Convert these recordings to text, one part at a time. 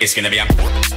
It's gonna be a.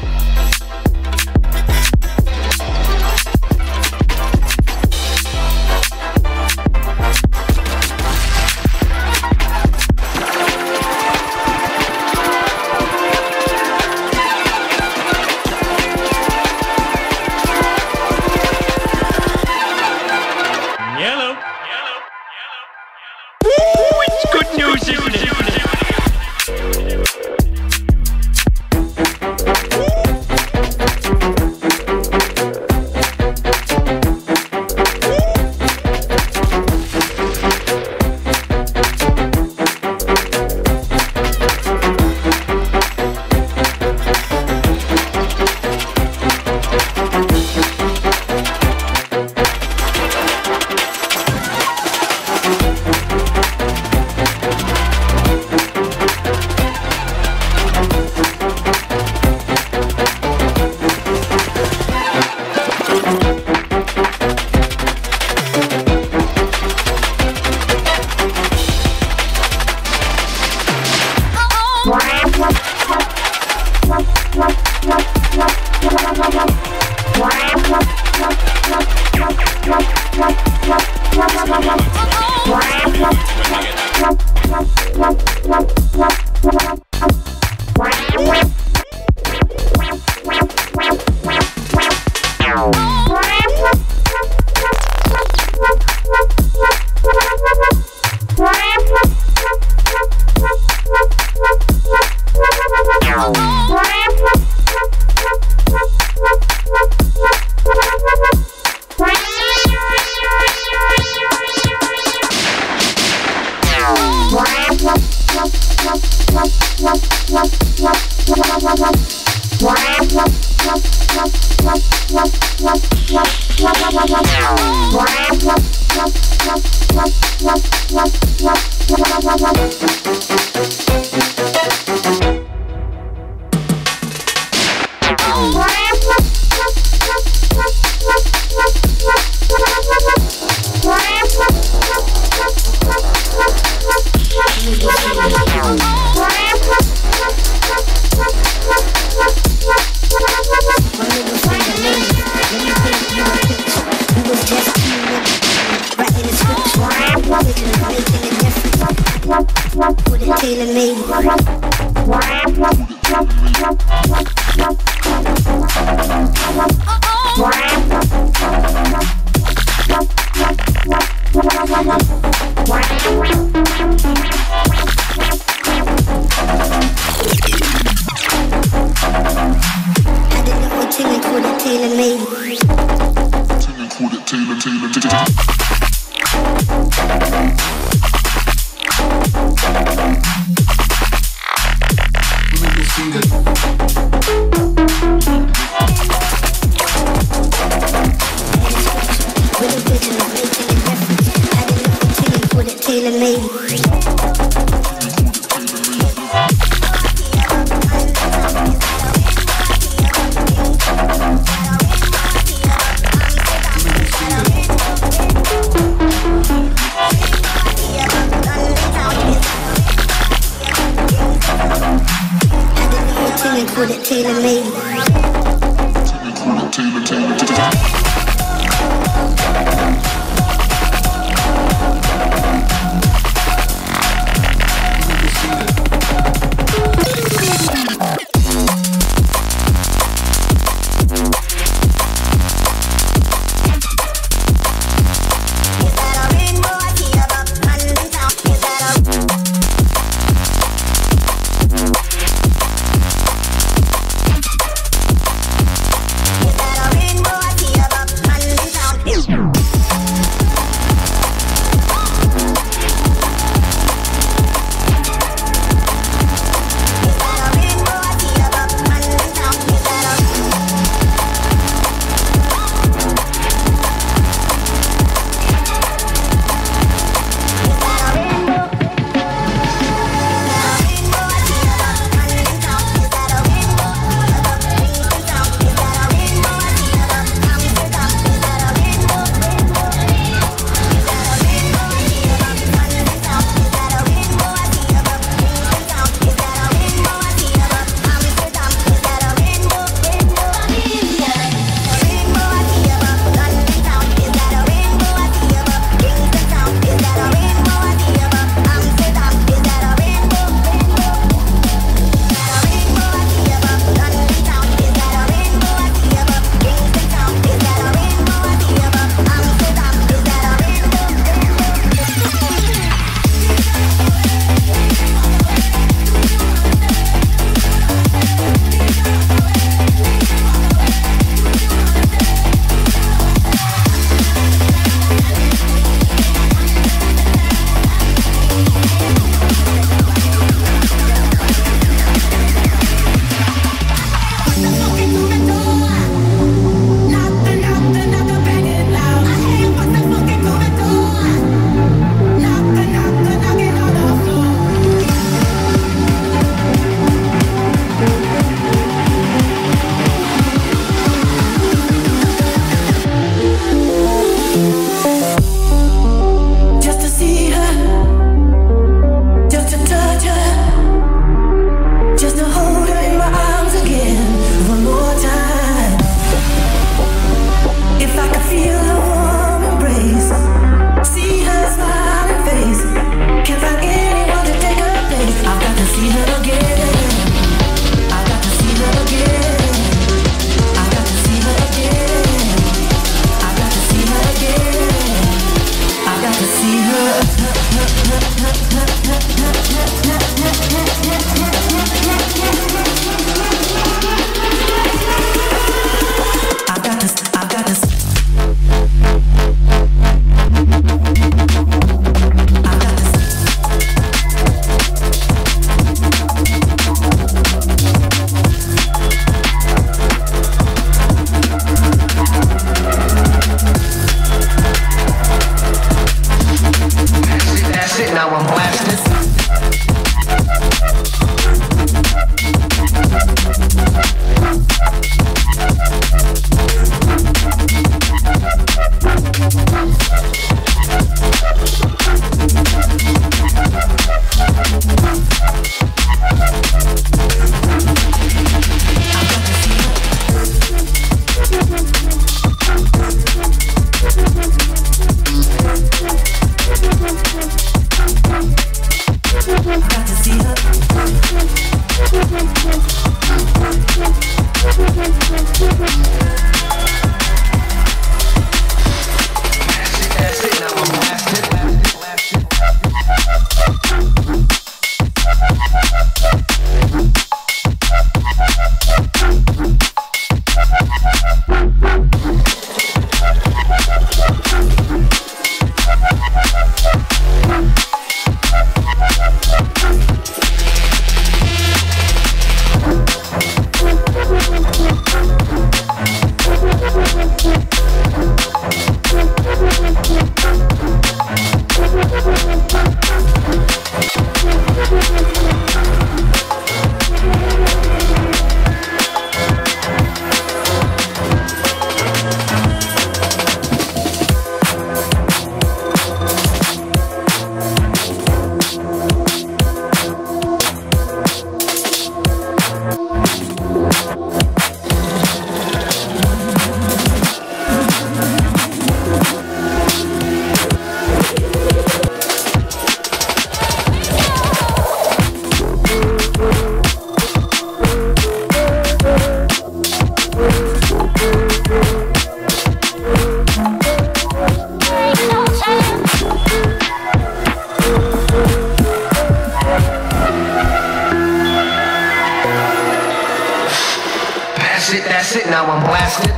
that's it, now I'm blasted.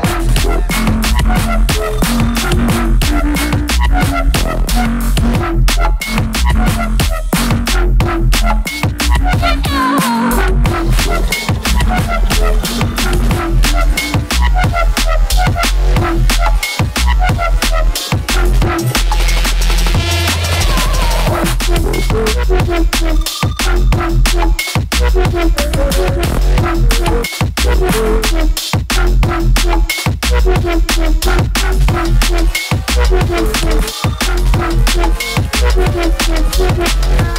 Thank Thank you.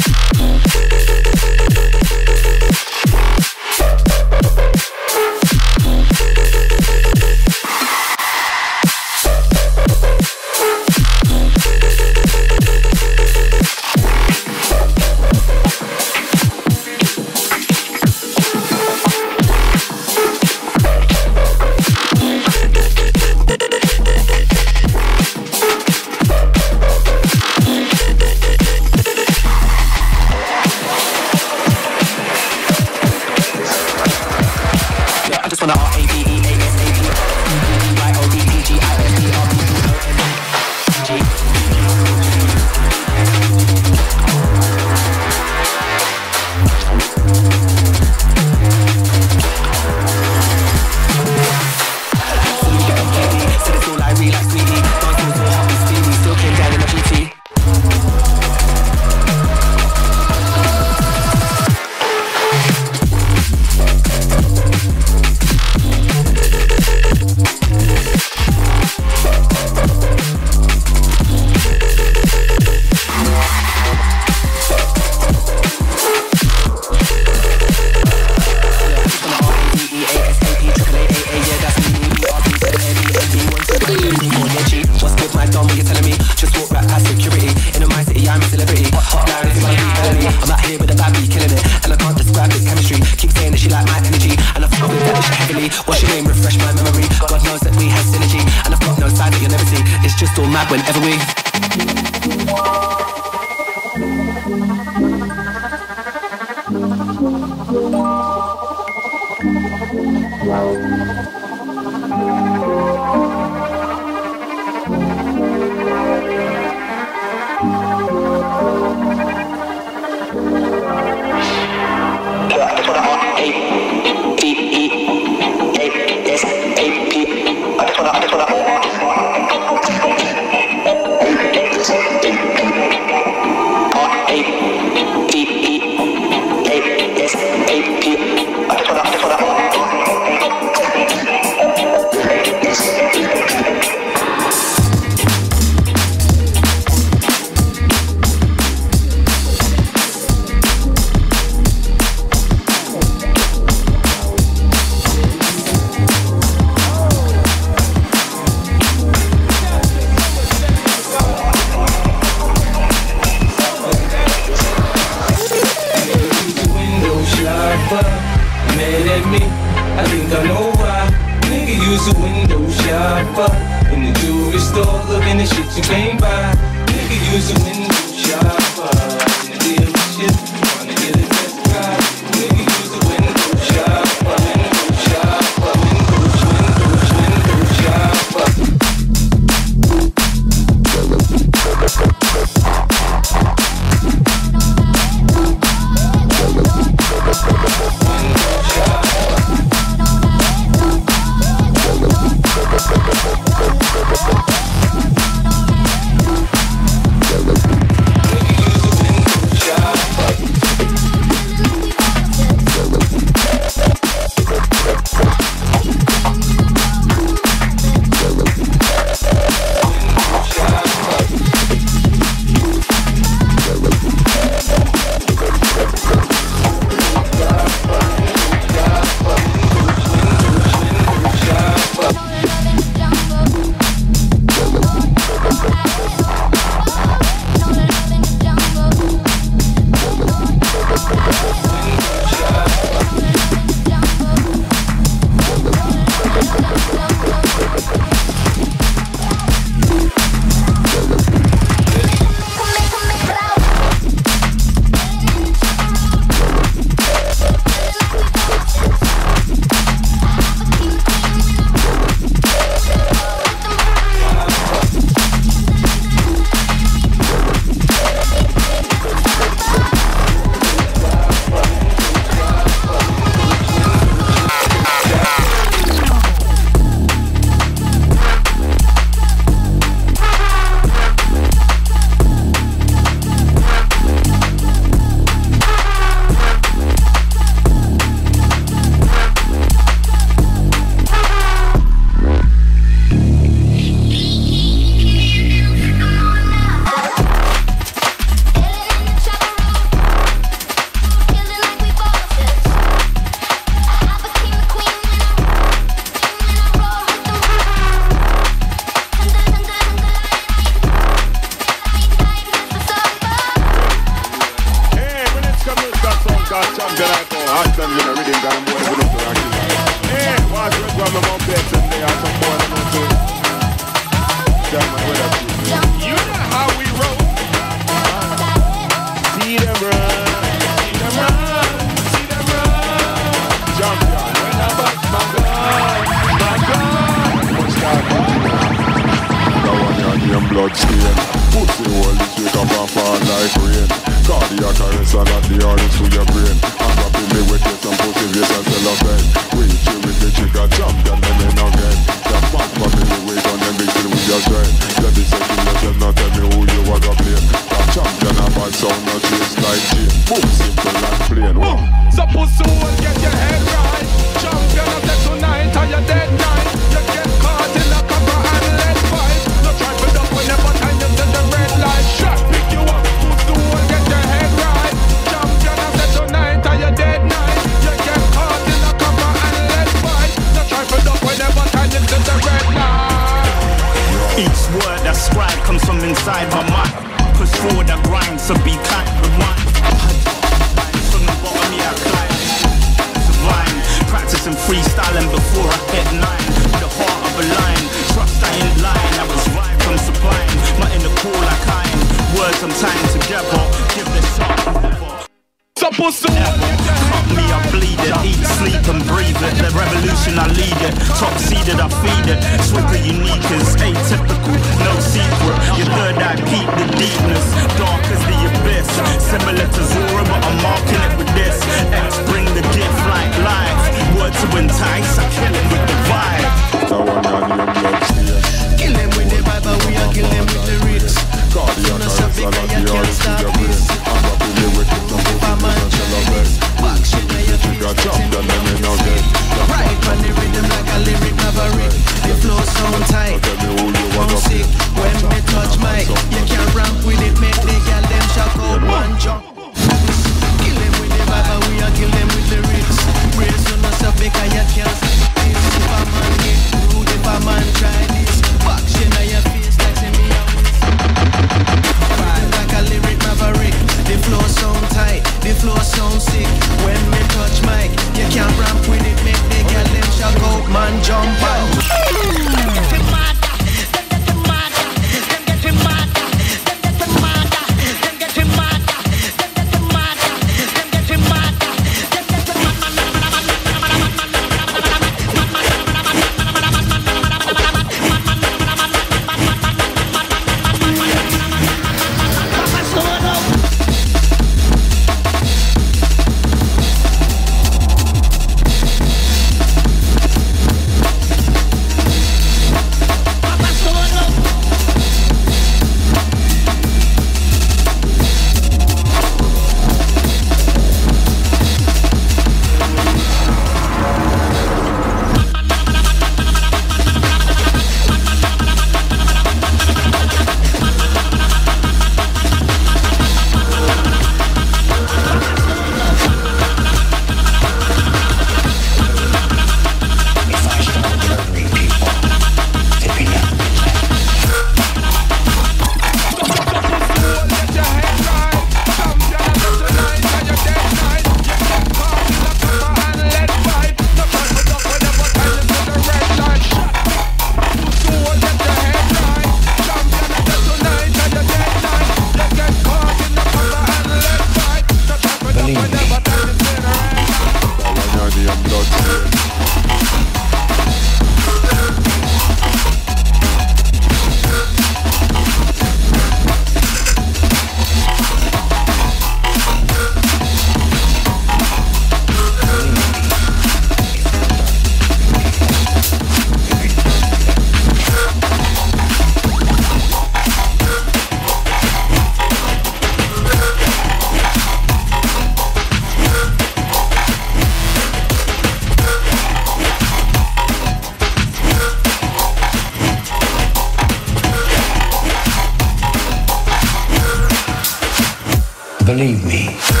Believe me.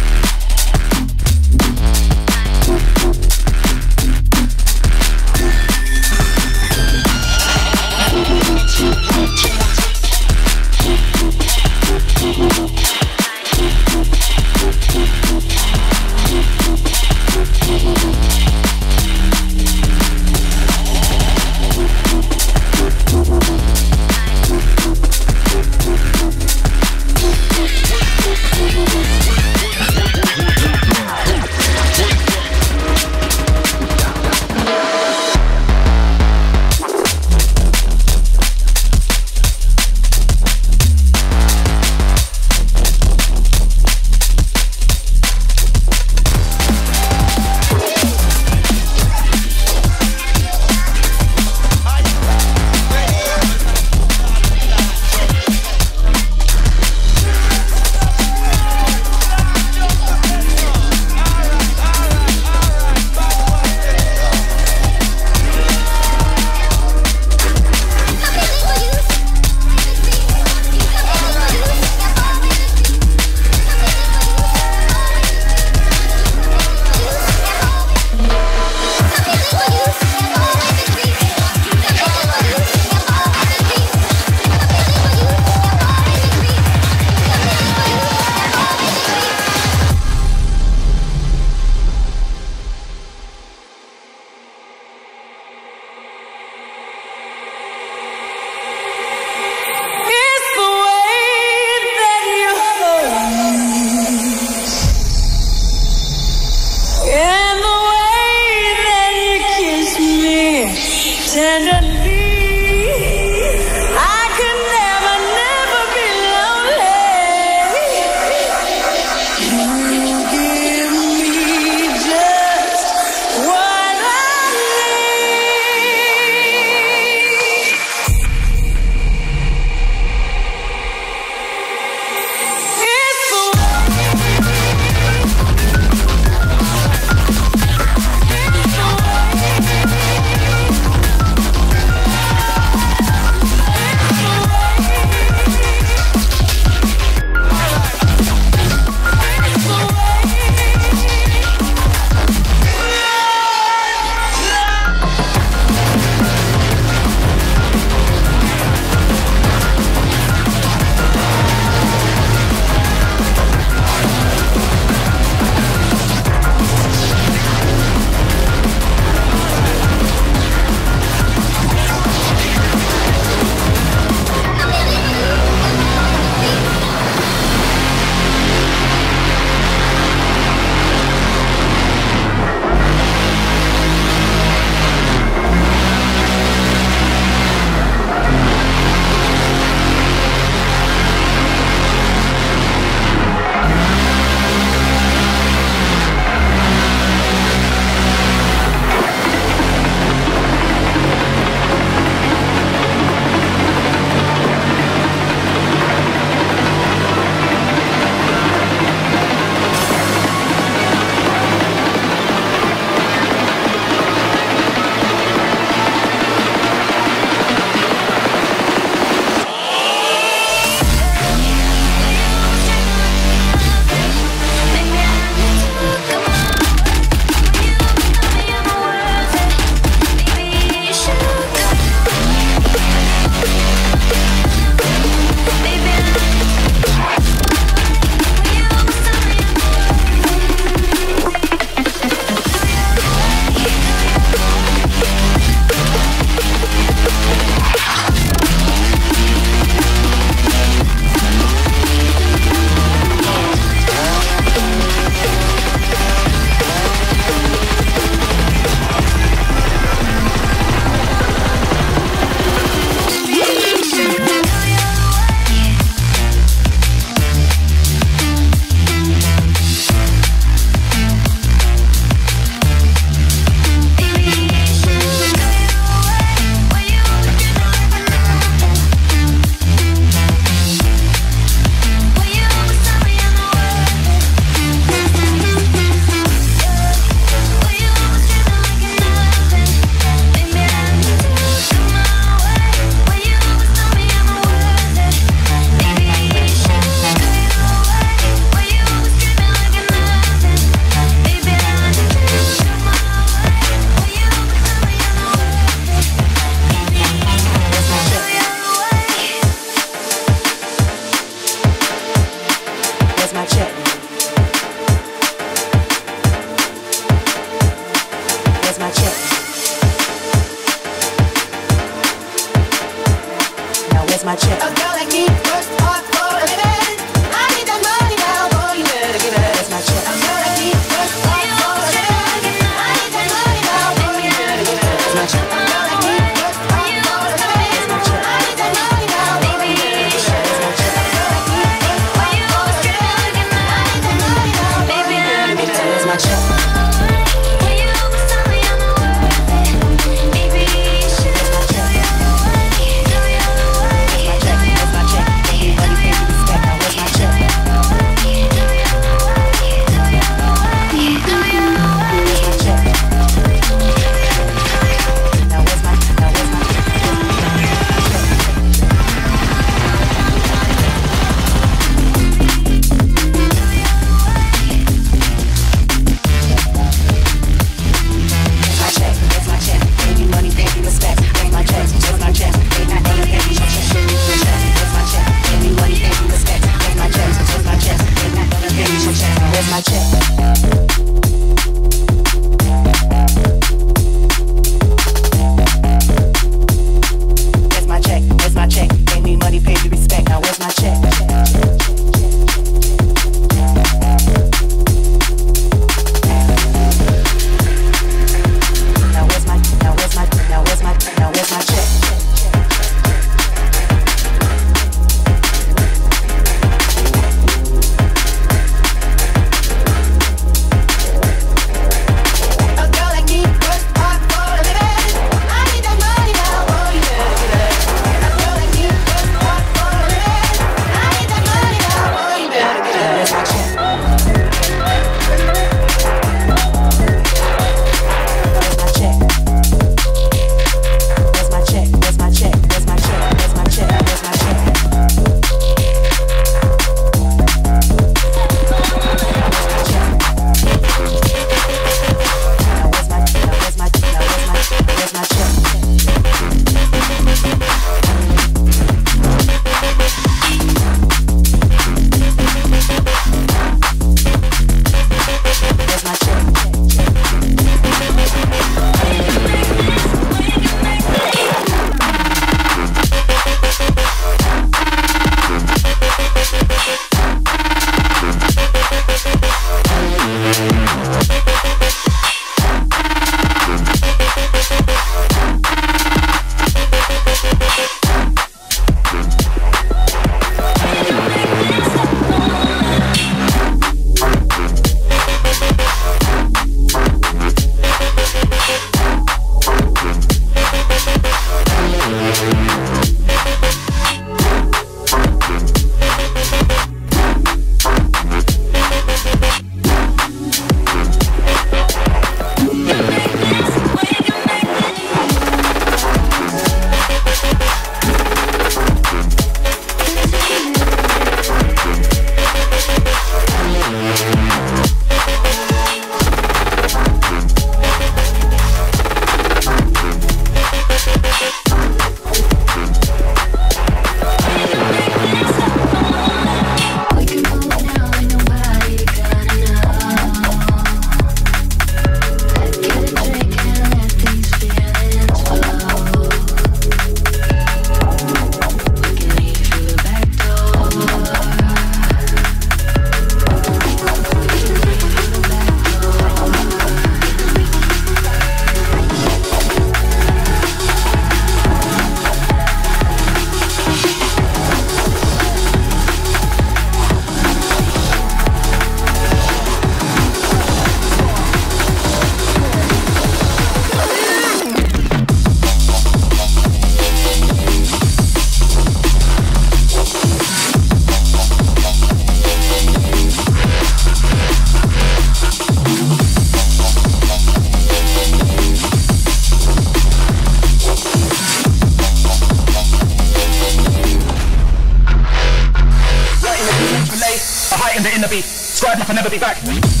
I'll never be back.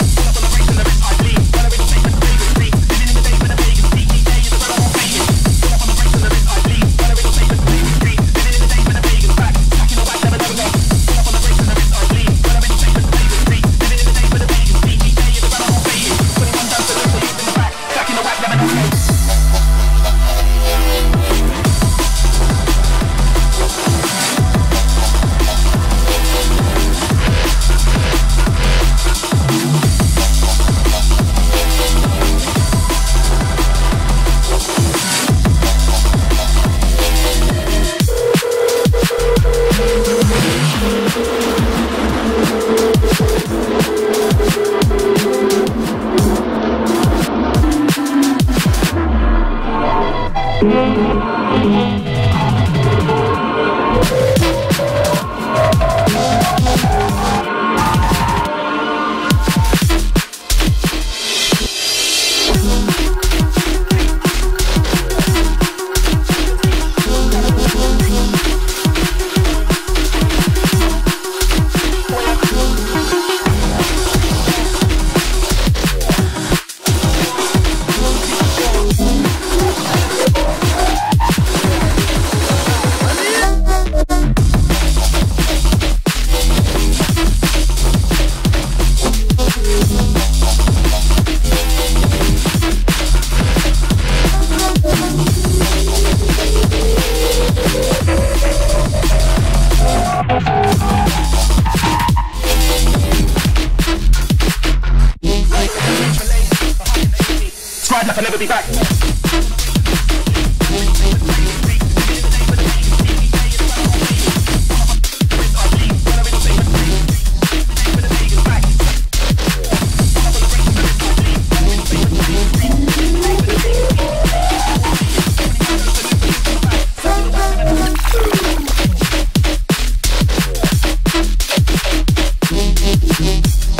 I